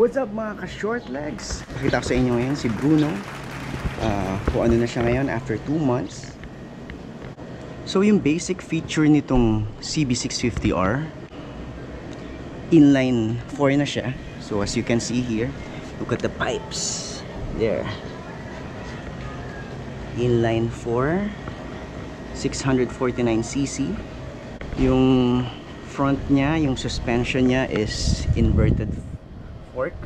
What's up mga ka-short legs? Pakita ko sa inyo ngayon si Bruno. Uh, kung ano na siya ngayon after 2 months. So yung basic feature nitong CB650R inline 4 na siya. So as you can see here, look at the pipes. There. Inline 4 649cc. Yung front niya, yung suspension niya is inverted fork.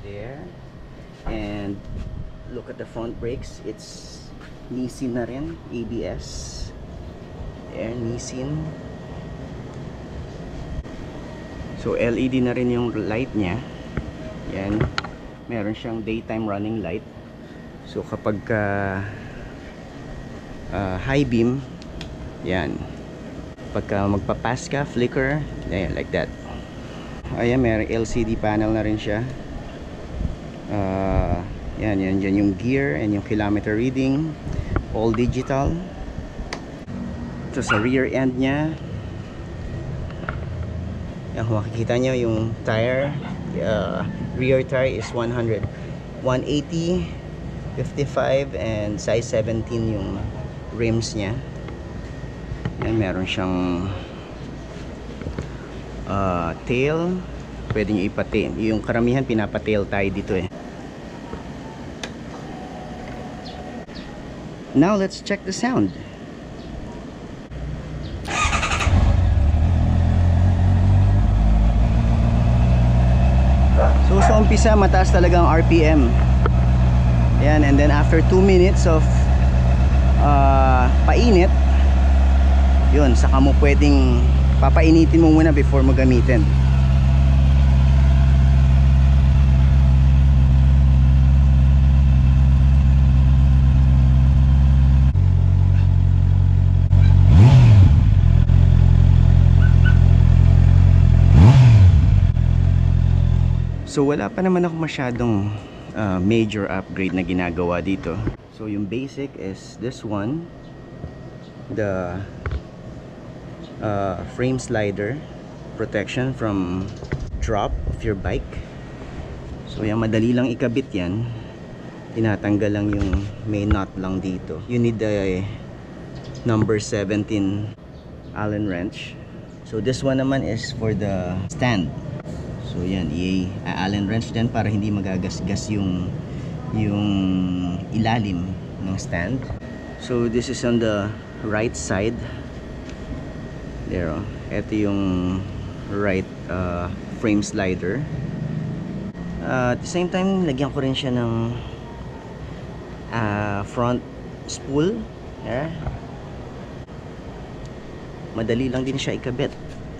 There. And look at the front brakes. It's Nissin na rin, ABS. There, Nissin. So LED na rin yung light niya. Yan. Meron siyang daytime running light. So kapag uh, uh, high beam, yan. Pagka magpapass ka, flicker, yan, like that. Ayan, may LCD panel na rin siya. Uh, yan, yan, yan yung gear and yung kilometer reading. All digital. So sa rear end niya, yan, makikita nyo yung tire, uh, rear tire is 100. 180, 55, and size 17 yung rims niya. Yan, meron siyang uh, tail. Pwede nyo ipatail. Yung karamihan pinapatail tayo dito eh. Now let's check the sound. So sa umpisa mataas talaga ang RPM. Yan and then after 2 minutes of uh, painit yun saka mo pwedeng papainitin mo muna before mo. So wala pa naman ako masyadong uh, major upgrade na ginagawa dito. So yung basic is this one. The uh, frame slider protection from drop of your bike. So yan madali lang ikabit yan. Tinatanggal lang yung main nut lang dito. You need the number 17 Allen wrench. So this one naman is for the stand. So yan, i-allen wrench dyan para hindi magagasgas yung yung ilalim ng stand. So this is on the right side. There oh. Ito yung right uh, frame slider. Uh, at the same time, lagyan ko rin siya ng uh, front spool. Yeah. Madali lang din siya ikabit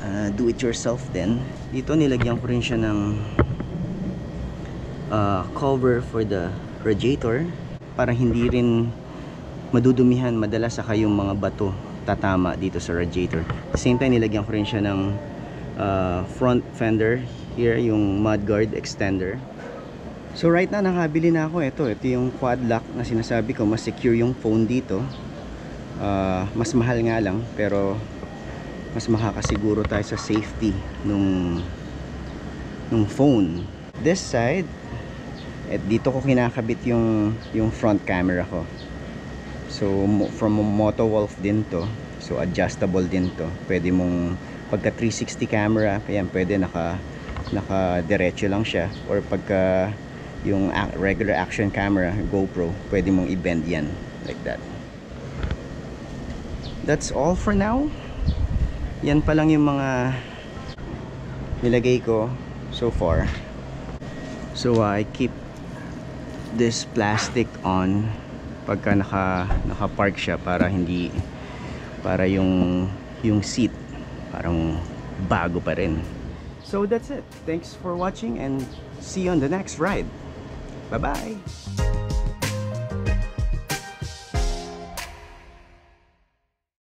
uh, do it yourself din dito nilagyan ko rin siya ng uh, cover for the radiator para hindi rin madudumihan madalas saka yung mga bato tatama dito sa radiator. Same time nilagyan ko rin siya ng uh, front fender. Here yung mudguard extender. So right now nakabili na ako. Ito ito yung quad lock na sinasabi ko. Mas secure yung phone dito. Uh, mas mahal nga lang pero mas makakasiguro tayo sa safety nung nung phone. This side at dito ko kinakabit yung yung front camera ko so from Moto Wolf din to. So adjustable din to. Pwede mong pagka 360 camera yan pwede naka naka diretso lang siya. Or pagka yung regular action camera GoPro pwede mong i-bend yan like that. That's all for now. Yan pa lang yung mga nilagay ko so far. So uh, I keep this plastic on pagka naka naka park siya para hindi para yung yung seat parang bago pa rin. So that's it. Thanks for watching and see you on the next ride. Bye bye